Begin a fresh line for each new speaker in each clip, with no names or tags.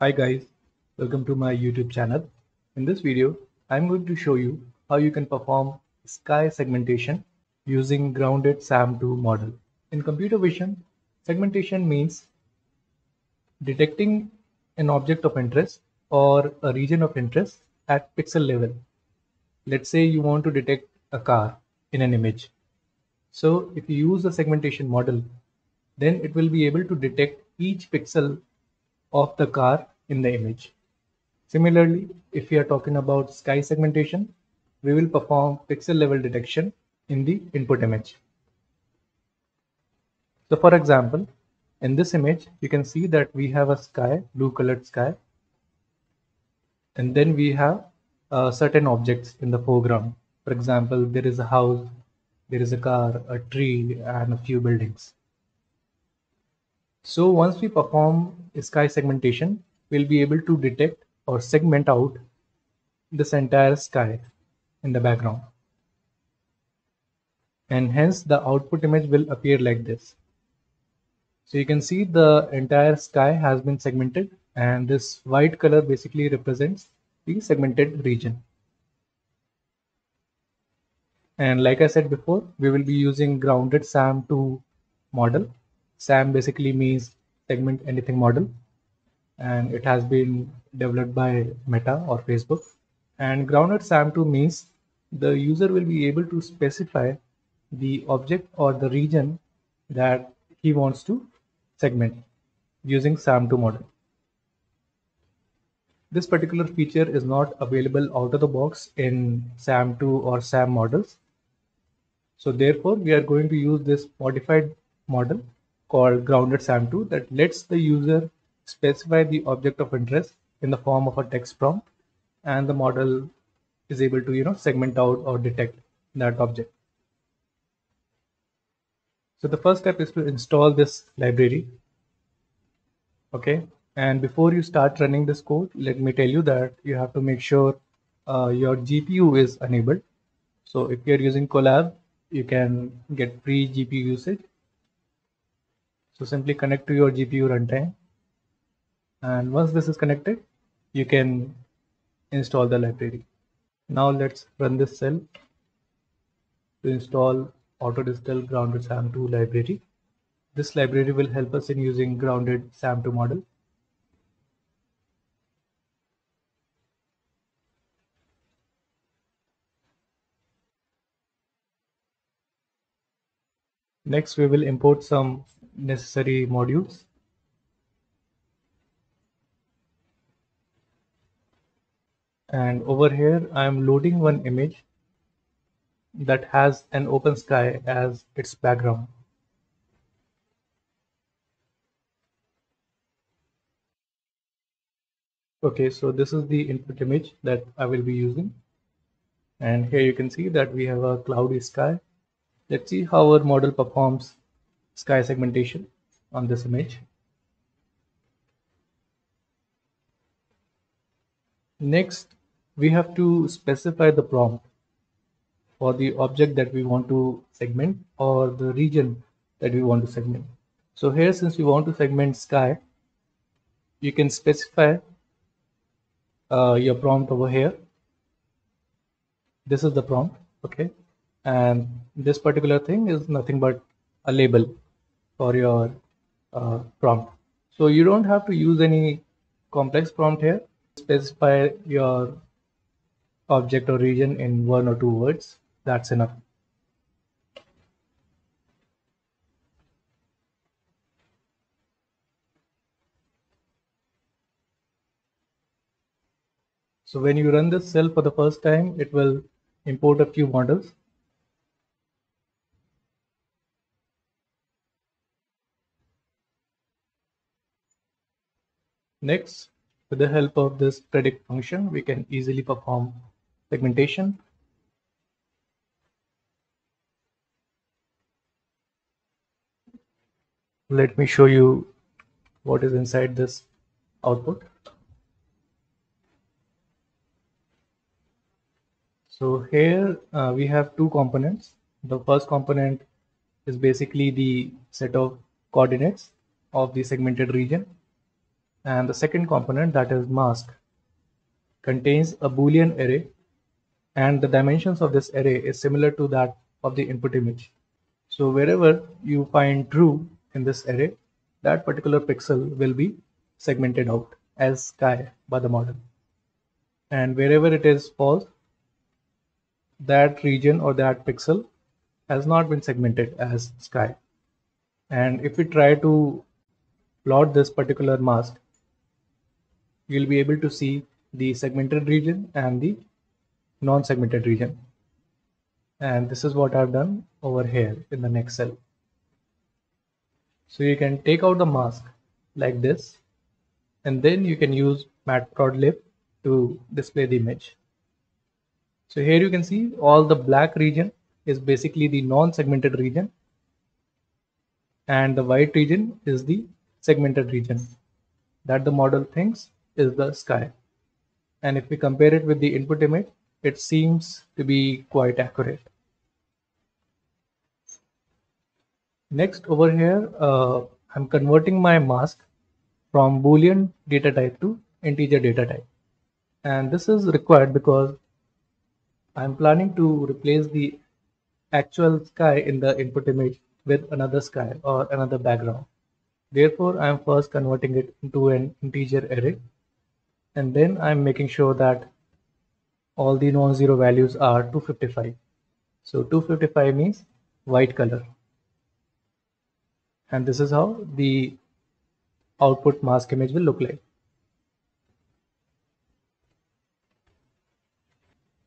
Hi guys, welcome to my YouTube channel. In this video, I'm going to show you how you can perform sky segmentation using grounded SAM2 model. In computer vision, segmentation means detecting an object of interest or a region of interest at pixel level. Let's say you want to detect a car in an image. So if you use a segmentation model, then it will be able to detect each pixel of the car in the image. Similarly, if we are talking about sky segmentation, we will perform pixel level detection in the input image. So for example, in this image, you can see that we have a sky, blue colored sky. And then we have uh, certain objects in the foreground. For example, there is a house, there is a car, a tree, and a few buildings. So once we perform sky segmentation, we'll be able to detect or segment out this entire sky in the background. And hence the output image will appear like this. So you can see the entire sky has been segmented and this white color basically represents the segmented region. And like I said before, we will be using grounded SAM2 model. SAM basically means segment anything model and it has been developed by Meta or Facebook. And grounded SAM2 means the user will be able to specify the object or the region that he wants to segment using SAM2 model. This particular feature is not available out of the box in SAM2 or SAM models. So therefore, we are going to use this modified model called grounded SAM2 that lets the user specify the object of interest in the form of a text prompt and the model is able to you know segment out or detect that object. So the first step is to install this library. Okay? And before you start running this code let me tell you that you have to make sure uh, your gpu is enabled. So if you're using colab you can get free gpu usage so simply connect to your gpu runtime. And once this is connected you can install the library. Now let's run this cell to install autodistill grounded sam2 library. This library will help us in using grounded sam2 model. Next we will import some necessary modules and over here I'm loading one image that has an open sky as its background. Okay, so this is the input image that I will be using. And here you can see that we have a cloudy sky. Let's see how our model performs sky segmentation on this image. Next, we have to specify the prompt for the object that we want to segment or the region that we want to segment. So here, since we want to segment sky, you can specify uh, your prompt over here. This is the prompt, okay? And this particular thing is nothing but a label for your uh, prompt. So you don't have to use any complex prompt here. Specify your object or region in one or two words. That's enough. So when you run this cell for the first time, it will import a few models. Next, with the help of this predict function, we can easily perform segmentation. Let me show you what is inside this output. So here uh, we have two components. The first component is basically the set of coordinates of the segmented region. And the second component that is mask contains a boolean array and the dimensions of this array is similar to that of the input image. So wherever you find true in this array, that particular pixel will be segmented out as sky by the model. And wherever it is false, that region or that pixel has not been segmented as sky. And if we try to plot this particular mask, you'll be able to see the segmented region and the non-segmented region. And this is what I've done over here in the next cell. So you can take out the mask like this, and then you can use matplotlib to display the image. So here you can see all the black region is basically the non-segmented region and the white region is the segmented region that the model thinks is the sky. And if we compare it with the input image, it seems to be quite accurate. Next over here, uh, I'm converting my mask from boolean data type to integer data type. And this is required because I'm planning to replace the actual sky in the input image with another sky or another background. Therefore, I'm first converting it into an integer array and then I'm making sure that all the non-zero values are 255. So 255 means white color. And this is how the output mask image will look like.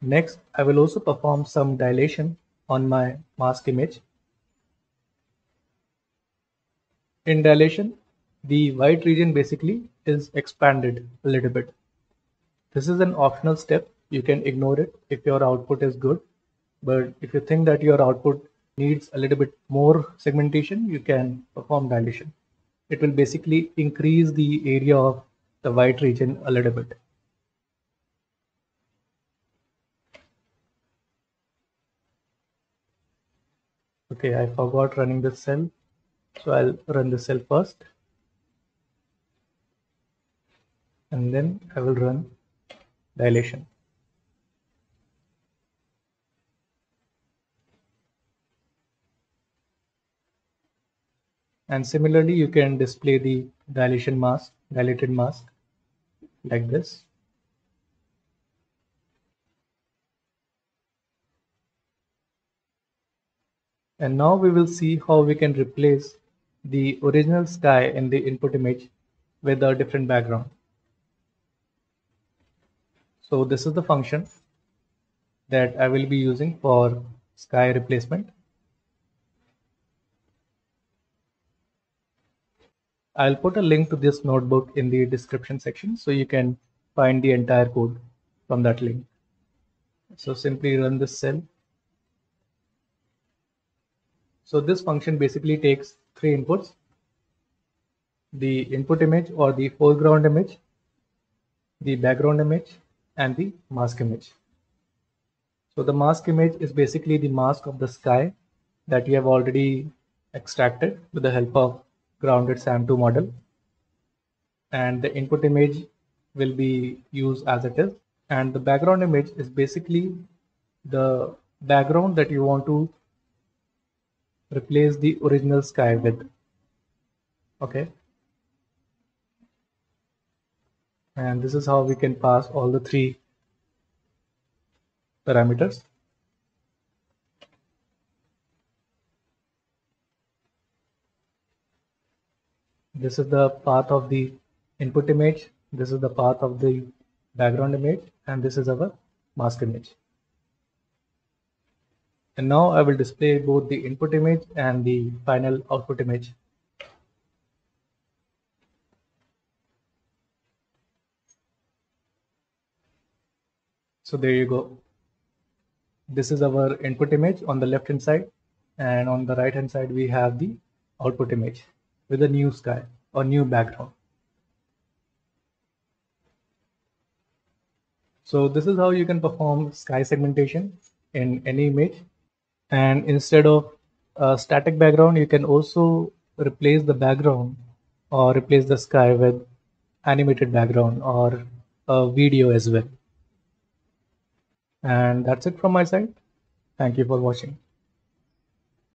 Next, I will also perform some dilation on my mask image. In dilation, the white region basically is expanded a little bit. This is an optional step. You can ignore it if your output is good. But if you think that your output needs a little bit more segmentation you can perform dilation it will basically increase the area of the white region a little bit. Okay I forgot running this cell so I'll run the cell first and then I will run dilation. And similarly you can display the dilation mask dilated mask like this. And now we will see how we can replace the original sky in the input image with a different background so this is the function that I will be using for sky replacement I'll put a link to this notebook in the description section so you can find the entire code from that link. So simply run this cell. So this function basically takes three inputs, the input image or the foreground image, the background image and the mask image. So the mask image is basically the mask of the sky that you have already extracted with the help of grounded SAM2 model. And the input image will be used as it is. And the background image is basically the background that you want to replace the original sky with. Okay and this is how we can pass all the three parameters. This is the path of the input image. This is the path of the background image. And this is our mask image. And now I will display both the input image and the final output image so there you go this is our input image on the left hand side and on the right hand side we have the output image with a new sky or new background. So this is how you can perform sky segmentation in any image. And instead of a static background, you can also replace the background or replace the sky with animated background or a video as well and that's it from my side. Thank you for watching